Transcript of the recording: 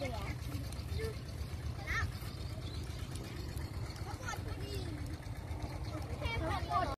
对呀